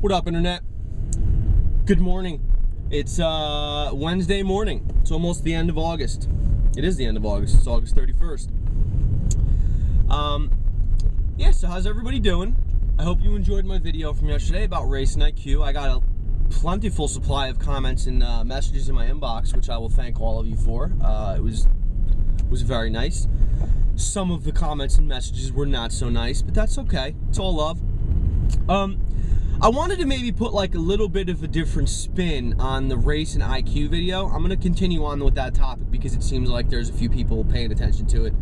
What up, Internet? Good morning. It's uh, Wednesday morning. It's almost the end of August. It is the end of August. It's August 31st. Um, yeah, so how's everybody doing? I hope you enjoyed my video from yesterday about racing IQ. I got a plentiful supply of comments and uh, messages in my inbox, which I will thank all of you for. Uh, it was was very nice. Some of the comments and messages were not so nice, but that's okay. It's all love. Um, I wanted to maybe put like a little bit of a different spin on the race and IQ video. I'm going to continue on with that topic because it seems like there's a few people paying attention to it.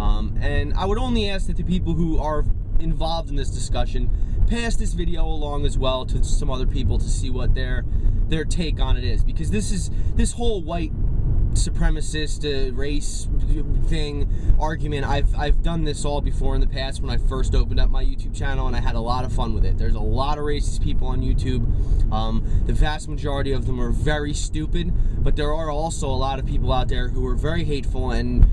Um, and I would only ask that the people who are involved in this discussion pass this video along as well to some other people to see what their their take on it is because this is this whole white supremacist uh, race thing argument I've I've done this all before in the past when I first opened up my YouTube channel and I had a lot of fun with it there's a lot of racist people on YouTube um, the vast majority of them are very stupid but there are also a lot of people out there who are very hateful and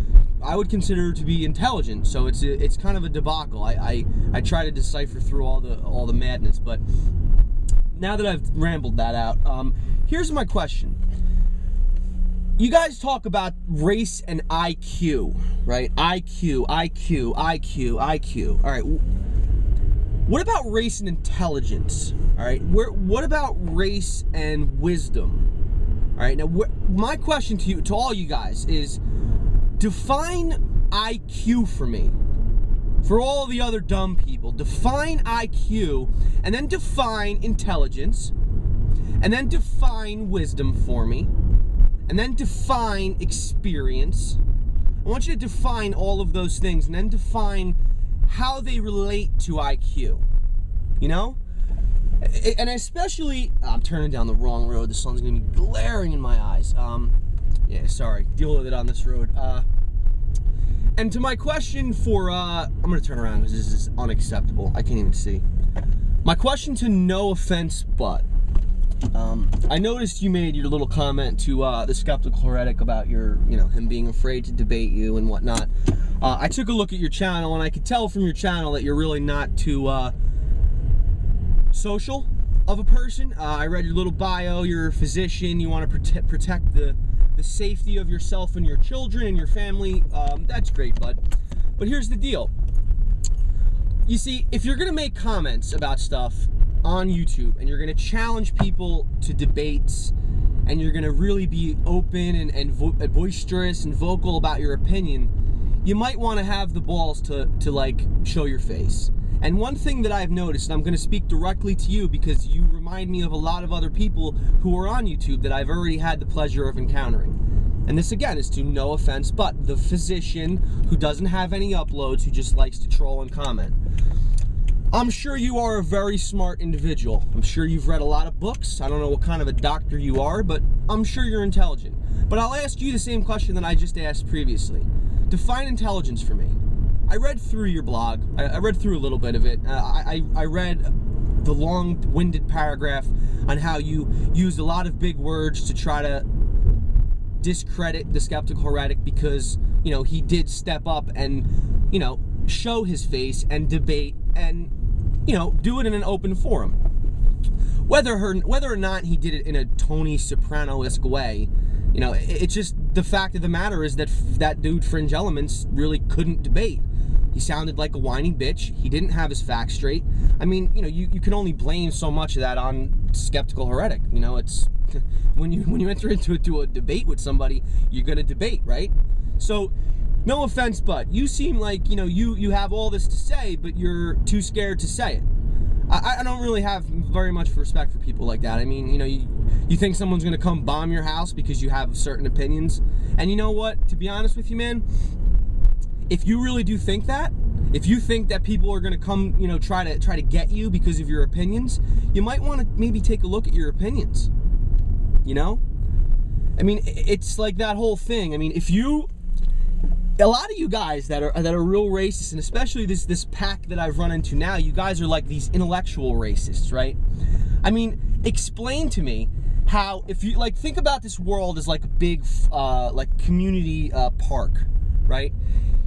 I would consider to be intelligent. So it's a, it's kind of a debacle. I, I I try to decipher through all the all the madness, but now that I've rambled that out, um, here's my question. You guys talk about race and IQ, right? IQ, IQ, IQ, IQ. All right. What about race and intelligence? All right. Where, what about race and wisdom? All right. Now, my question to you, to all you guys, is define IQ for me. For all the other dumb people, define IQ and then define intelligence and then define wisdom for me and then define experience. I want you to define all of those things and then define how they relate to IQ. You know? And especially, I'm turning down the wrong road. The sun's gonna be glaring in my eyes. Um, yeah, sorry. Deal with it on this road. Uh, and to my question for, uh, I'm gonna turn around because this is unacceptable. I can't even see. My question to No Offense But. Um, I noticed you made your little comment to uh, the skeptical heretic about your, you know, him being afraid to debate you and whatnot. Uh, I took a look at your channel and I could tell from your channel that you're really not too uh, social of a person. Uh, I read your little bio. You're a physician. You want to prote protect the the safety of yourself and your children and your family. Um, that's great, bud. But here's the deal. You see, if you're gonna make comments about stuff on YouTube and you're gonna challenge people to debates and you're gonna really be open and, and, vo boisterous and vocal about your opinion, you might want to have the balls to, to like show your face. And one thing that I've noticed, and I'm going to speak directly to you because you remind me of a lot of other people who are on YouTube that I've already had the pleasure of encountering. And this again is to no offense, but the physician who doesn't have any uploads, who just likes to troll and comment. I'm sure you are a very smart individual. I'm sure you've read a lot of books. I don't know what kind of a doctor you are, but I'm sure you're intelligent. But I'll ask you the same question that I just asked previously. Define intelligence for me. I read through your blog. I, read through a little bit of it. Uh, I, I read the long-winded paragraph on how you used a lot of big words to try to discredit the skeptical heretic because you know he did step up and you know show his face and debate and you know do it in an open forum. Whether her whether or not he did it in a Tony Soprano-esque way, you know, it's just the fact of the matter is that that dude Fringe Elements really couldn't debate. He sounded like a whiny bitch. He didn't have his facts straight. I mean, you know, you, you can only blame so much of that on skeptical heretic. You know, it's when you when you enter into a, to a debate with somebody, you're gonna debate, right? So, no offense, but you seem like you know you you have all this to say, but you're too scared to say it. I, I don't really have very much respect for people like that. I mean, you know, you you think someone's gonna come bomb your house because you have certain opinions, and you know what? To be honest with you, man, if you really do think that, if you think that people are going to come, you know, try to try to get you because of your opinions, you might want to maybe take a look at your opinions. You know? I mean, it's like that whole thing. I mean, if you a lot of you guys that are that are real racists and especially this this pack that I've run into now, you guys are like these intellectual racists, right? I mean, explain to me how if you like think about this world as like a big uh like community uh park, right?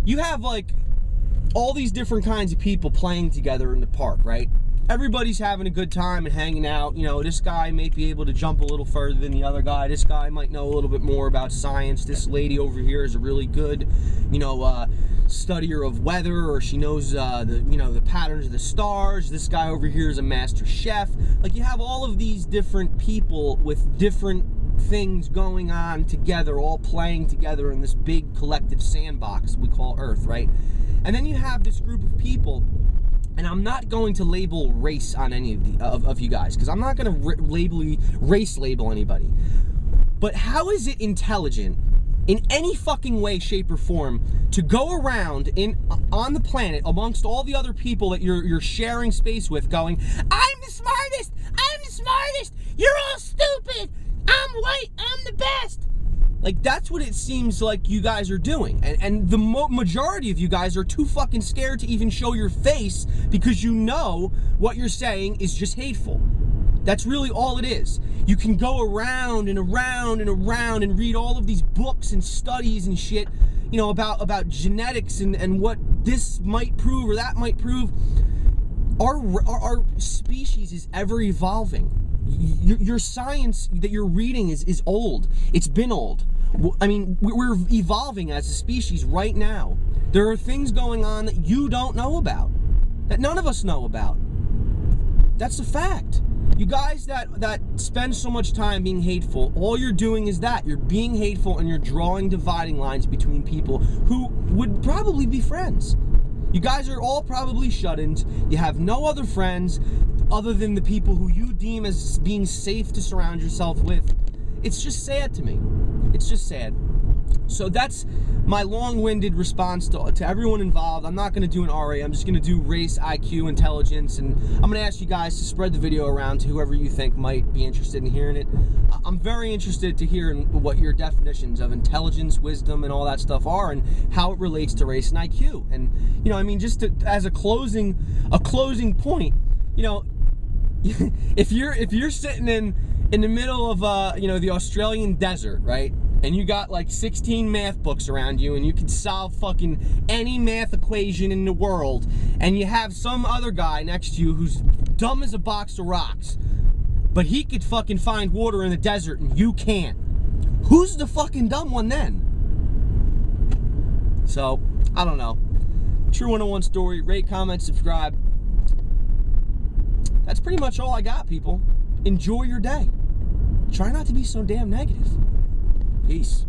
you have like all these different kinds of people playing together in the park, right? Everybody's having a good time and hanging out. You know, this guy may be able to jump a little further than the other guy. This guy might know a little bit more about science. This lady over here is a really good, you know, uh, studier of weather, or she knows uh, the, you know, the patterns of the stars. This guy over here is a master chef. Like you have all of these different people with different things going on together, all playing together in this big collective sandbox we call Earth, right? And then you have this group of people and I'm not going to label race on any of, the, of, of you guys because I'm not going to label race label anybody. But how is it intelligent in any fucking way, shape, or form to go around in uh, on the planet amongst all the other people that you're you're sharing space with, going, "I'm the smartest, I'm the smartest, you're all stupid, I'm white, I'm the best." Like that's what it seems like you guys are doing, and and the majority of you guys are too fucking scared to even show your face because you know what you're saying is just hateful. That's really all it is. You can go around and around and around and read all of these books and studies and shit, you know, about about genetics and and what this might prove or that might prove. Our our, our species is ever evolving. Your, your science that you're reading is is old. It's been old I mean, we're evolving as a species right now. There are things going on that you don't know about, that none of us know about. That's a fact. You guys that that spend so much time being hateful, all you're doing is that. You're being hateful and you're drawing dividing lines between people who would probably be friends. You guys are all probably shut-ins. You have no other friends other than the people who you deem as being safe to surround yourself with. It's just sad to me. It's just sad. So that's my long-winded response to, to everyone involved. I'm not going to do an RA. I'm just going to do race, IQ, intelligence, and I'm going to ask you guys to spread the video around to whoever you think might be interested in hearing it. I'm very interested to hear what your definitions of intelligence, wisdom, and all that stuff are, and how it relates to race and IQ. And you know, I mean, just to, as a closing, a closing point, you know, if you're if you're sitting in in the middle of uh, you know the Australian desert, right? And you got like 16 math books around you, and you can solve fucking any math equation in the world, and you have some other guy next to you who's dumb as a box of rocks, but he could fucking find water in the desert and you can't. Who's the fucking dumb one then? So, I don't know. True 101 story. Rate, comment, subscribe. That's pretty much all I got, people enjoy your day. Try not to be so damn negative. Peace.